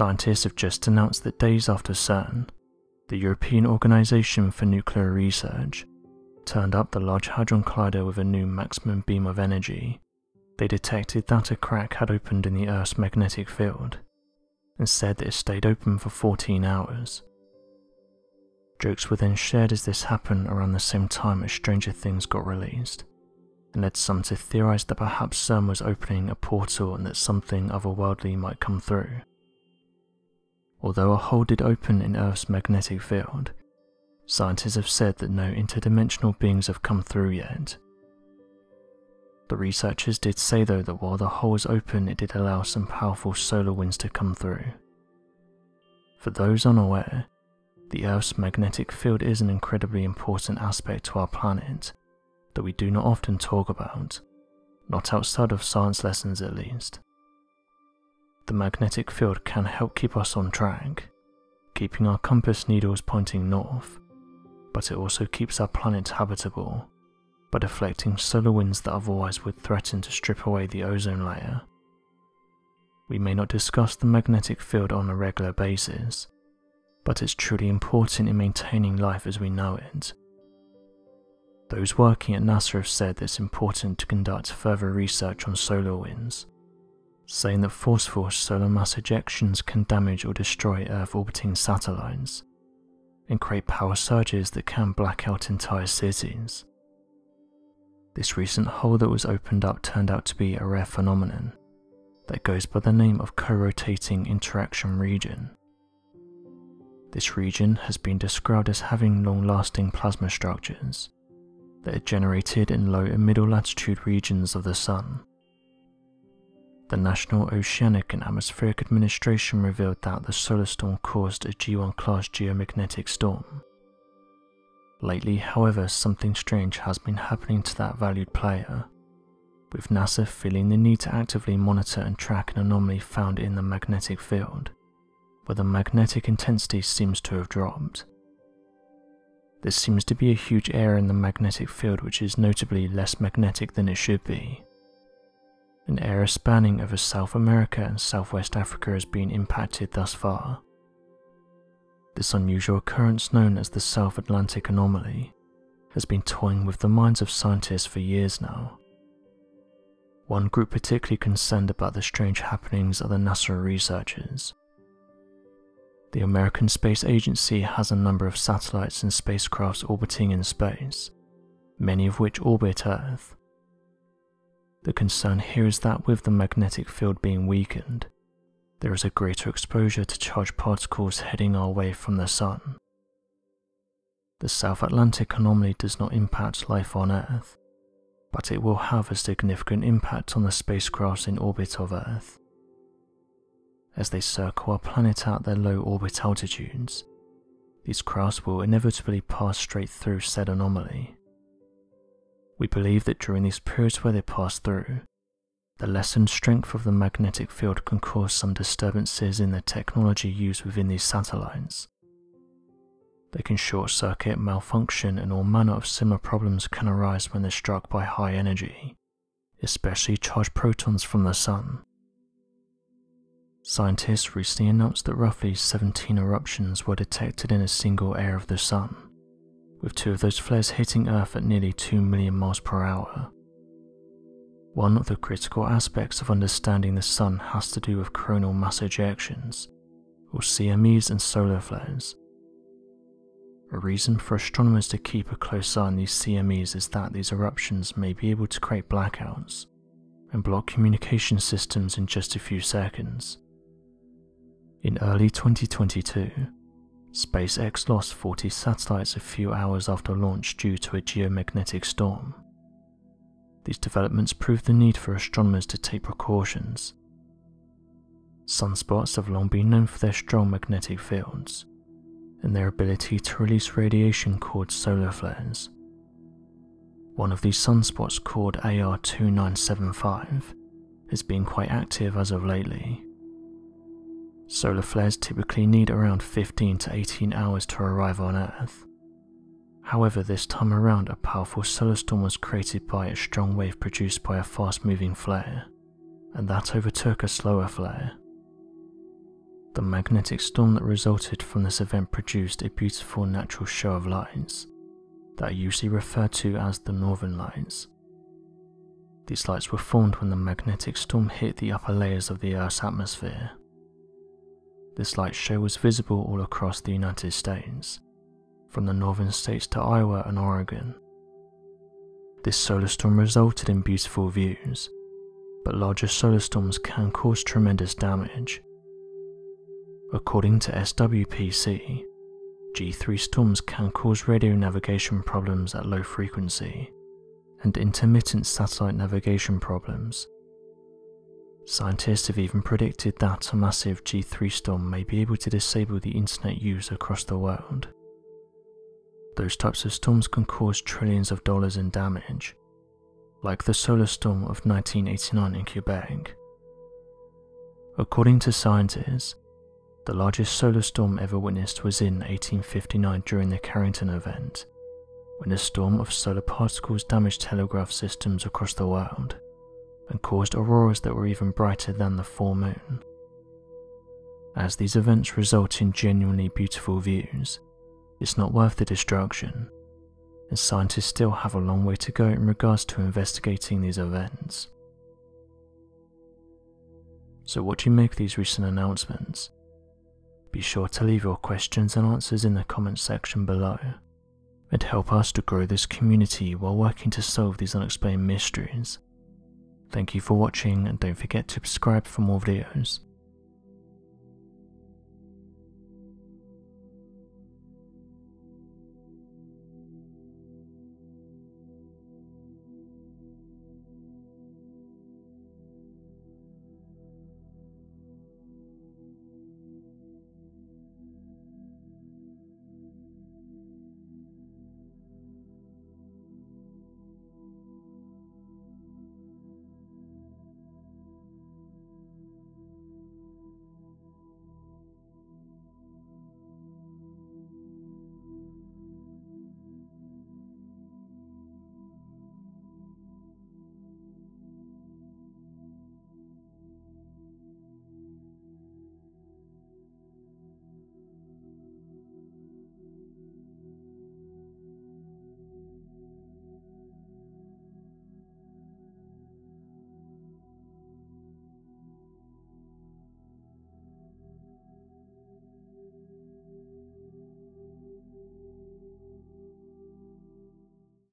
Scientists have just announced that days after CERN, the European Organization for Nuclear Research, turned up the Large Hadron Collider with a new maximum beam of energy, they detected that a crack had opened in the Earth's magnetic field and said that it stayed open for 14 hours. Jokes were then shared as this happened around the same time as Stranger Things got released, and led some to theorize that perhaps CERN was opening a portal and that something otherworldly might come through. Although a hole did open in Earth's magnetic field, scientists have said that no interdimensional beings have come through yet. The researchers did say though that while the hole was open it did allow some powerful solar winds to come through. For those unaware, the Earth's magnetic field is an incredibly important aspect to our planet that we do not often talk about, not outside of science lessons at least. The magnetic field can help keep us on track, keeping our compass needles pointing north, but it also keeps our planet habitable by deflecting solar winds that otherwise would threaten to strip away the ozone layer. We may not discuss the magnetic field on a regular basis, but it's truly important in maintaining life as we know it. Those working at NASA have said it's important to conduct further research on solar winds, saying that forceful solar mass ejections can damage or destroy Earth orbiting satellites and create power surges that can black out entire cities. This recent hole that was opened up turned out to be a rare phenomenon that goes by the name of co-rotating interaction region. This region has been described as having long-lasting plasma structures that are generated in low and middle latitude regions of the Sun. The National Oceanic and Atmospheric Administration revealed that the solar storm caused a G1 class geomagnetic storm. Lately, however, something strange has been happening to that valued player, with NASA feeling the need to actively monitor and track an anomaly found in the magnetic field where the magnetic intensity seems to have dropped. There seems to be a huge area in the magnetic field which is notably less magnetic than it should be. An area spanning over South America and Southwest Africa has been impacted thus far. This unusual occurrence known as the South Atlantic Anomaly has been toying with the minds of scientists for years now. One group particularly concerned about the strange happenings are the NASA researchers, the American Space Agency has a number of satellites and spacecrafts orbiting in space, many of which orbit Earth. The concern here is that with the magnetic field being weakened, there is a greater exposure to charged particles heading our way from the Sun. The South Atlantic anomaly does not impact life on Earth, but it will have a significant impact on the spacecrafts in orbit of Earth as they circle our planet at their low orbit altitudes. These crafts will inevitably pass straight through said anomaly. We believe that during these periods where they pass through, the lessened strength of the magnetic field can cause some disturbances in the technology used within these satellites. They can short circuit, malfunction, and all manner of similar problems can arise when they're struck by high energy, especially charged protons from the Sun. Scientists recently announced that roughly 17 eruptions were detected in a single area of the Sun, with two of those flares hitting Earth at nearly 2 million miles per hour. One of the critical aspects of understanding the Sun has to do with coronal mass ejections, or CMEs and solar flares. A reason for astronomers to keep a close eye on these CMEs is that these eruptions may be able to create blackouts and block communication systems in just a few seconds. In early 2022, SpaceX lost 40 satellites a few hours after launch due to a geomagnetic storm. These developments prove the need for astronomers to take precautions. Sunspots have long been known for their strong magnetic fields and their ability to release radiation called solar flares. One of these sunspots, called AR2975, has been quite active as of lately. Solar flares typically need around 15 to 18 hours to arrive on Earth. However, this time around, a powerful solar storm was created by a strong wave produced by a fast moving flare, and that overtook a slower flare. The magnetic storm that resulted from this event produced a beautiful natural show of lights that are usually referred to as the northern lights. These lights were formed when the magnetic storm hit the upper layers of the Earth's atmosphere. This light show was visible all across the United States, from the northern states to Iowa and Oregon. This solar storm resulted in beautiful views, but larger solar storms can cause tremendous damage. According to SWPC, G3 storms can cause radio navigation problems at low frequency and intermittent satellite navigation problems. Scientists have even predicted that a massive G3 storm may be able to disable the internet use across the world. Those types of storms can cause trillions of dollars in damage, like the solar storm of 1989 in Quebec. According to scientists, the largest solar storm ever witnessed was in 1859 during the Carrington event, when a storm of solar particles damaged telegraph systems across the world and caused auroras that were even brighter than the full moon. As these events result in genuinely beautiful views, it's not worth the destruction, and scientists still have a long way to go in regards to investigating these events. So, what do you make of these recent announcements? Be sure to leave your questions and answers in the comments section below and help us to grow this community while working to solve these unexplained mysteries. Thank you for watching and don't forget to subscribe for more videos.